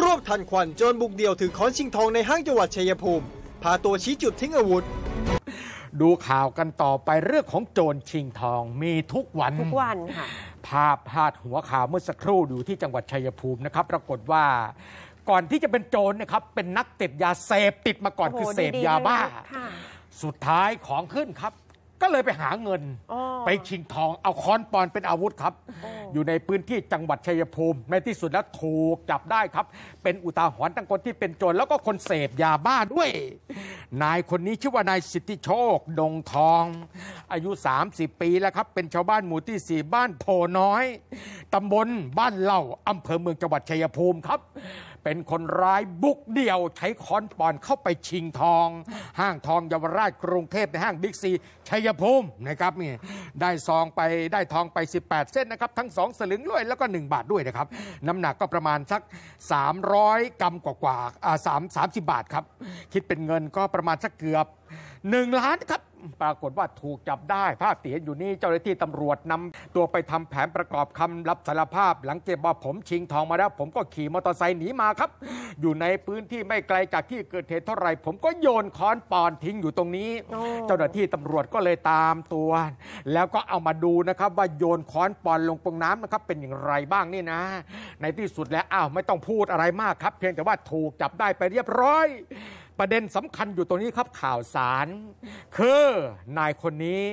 รวบทันควันโจรบุกเดี่ยวถือค้อนชิงทองในห้างจังหวัดชัยภูมิ พาตัวชี้จุดทิ้งอาวุธ ดูข่าวกันต่อไปเรื่องของโจรชิงทองมีทุกวัน ทุกวันค่ะ ภาพพาดหัวข่าวเมื่อสักครู่อยู่ที่จังหวัดชัยภูมินะครับ ปรากฏว่าก่อนที่จะเป็นโจรนะครับเป็นนักติดยาเสพติดมาก่อนโอ้โหคือเสพดีๆยาบ้าเลยค่ะสุดท้ายของขึ้นครับ ก็เลยไปหาเงินอ๋อไปชิงทองเอาค้อนปอนเป็นอาวุธครับโอ้อยู่ในพื้นที่จังหวัดชัยภูมิ ในที่สุดแล้วถูกจับได้ครับ เป็นอุทาหรณ์ทั้งคนที่เป็นโจรแล้วก็คนเสพยาบ้าด้วย นายคนนี้ชื่อว่านายสิทธิโชค ดงทอง อายุ 30 ปีแล้วครับ เป็นชาวบ้านหมู่ที่ 4 บ้านโพน้อยตำบลบ้านเหล่าอำเภอเมืองจังหวัดชัยภูมิครับ เป็นคนร้ายบุกเดี่ยวใช้ค้อนปอนเข้าไปชิงทอง ห้างทองเยาวราชกรุงเทพในห้างบิ๊กซีชัยภูมินะครับนี่ได้ซองไปได้ทองไป 18 เส้นนะครับ ทั้ง 2 สลึงด้วยแล้วก็ 1 บาทด้วยนะครับ น้ำหนักก็ประมาณสัก 300 กรัมกว่าๆอ่าสามสามสิบบาทครับ คิดเป็นเงินก็ประมาณสักเกือบ 1 ล้านครับ ปรากฏว่าถูกจับได้ ภาพที่เห็นอยู่นี่เจ้าหน้าที่ตำรวจนำตัวไปทำแผนประกอบคำรับสารภาพ หลังเก็บว่าผมชิงทองมาแล้ว ผมก็ขี่มอเตอร์ไซค์หนีมาครับ อยู่ในพื้นที่ไม่ไกลจากที่เกิดเหตุเท่าไหร่ ผมก็โยนค้อนปอนทิ้งอยู่ตรงนี้โอ้เจ้าหน้าที่ตำรวจก็เลยตามตัว แล้วก็เอามาดูนะครับว่าโยนค้อนปอนลงตรงน้ำนะครับเป็นอย่างไรบ้างนี่นะ ในที่สุดแล้วอ้าวไม่ต้องพูดอะไรมากครับ เพียงแต่ว่าถูกจับได้ไปเรียบร้อย ประเด็นสำคัญอยู่ตรงนี้ครับข่าวสาร คือนายคนนี้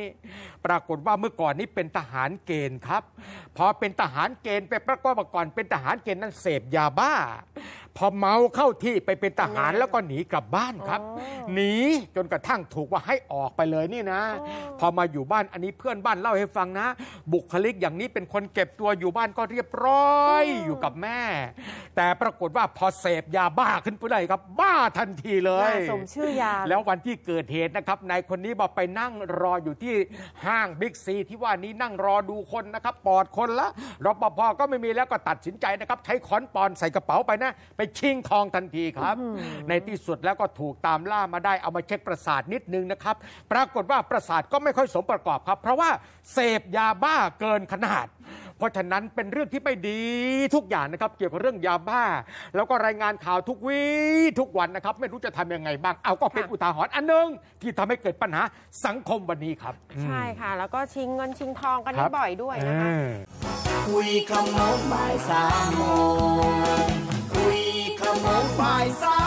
ปรากฏว่าเมื่อก่อนนี้เป็นทหารเกณฑ์ครับ พอเป็นทหารเกณฑ์ไปประกอบก่อนเป็นทหารเกณฑ์นั้นเสพยาบ้า พอเมาเข้าที่ไปเป็นทหารแล้วก็หนีกลับบ้านครับอ๋อหนีจนกระทั่งถูกว่าให้ออกไปเลยนี่นะอ๋อพอมาอยู่บ้านอันนี้เพื่อนบ้านเล่าให้ฟังนะ บุคลิกอย่างนี้เป็นคนเก็บตัวอยู่บ้านก็เรียบร้อยอยู่กับแม่ แต่ปรากฏว่าพอเสพยาบ้าขึ้นไปเลยครับ บ้าทันทีเลยน่าสมชื่อยาแล้ววันที่เกิดเหตุนะครับนายคนนี้บอกไปนั่งรออยู่ที่ห้างบิ๊กซีที่ว่านี้นั่งรอดูคนนะครับปอดคนละรปภก็ไม่มีแล้วก็ตัดสินใจนะครับ ใช้ค้อนปอนใส่กระเป๋าไปนะไปชิงทองทันทีครับ ในที่สุดแล้วก็ถูกตามล่ามาได้เอามาเช็คประสาทนิดนึงนะครับ ปรากฏว่าประสาทก็ไม่ค่อยสมประกอบครับ เพราะว่าเสพยาบ้าเกินขนาด เพราะฉะนั้นเป็นเรื่องที่ไม่ดีทุกอย่างนะครับ เกี่ยวกับเรื่องยาบ้า แล้วก็รายงานข่าวทุกวีทุกวันนะครับ ไม่รู้จะทำยังไงบ้างเอาก็เป็นค่ะอุทาหรณ์อันหนึง ที่ทำให้เกิดปัญหาสังคมวันนี้ครับ ใช่ค่ะ แล้วก็ชิงเงินชิงทองกันครันี่บ่อยด้วยนะคะเออคุยขโมงบ่ายสามโมง คุ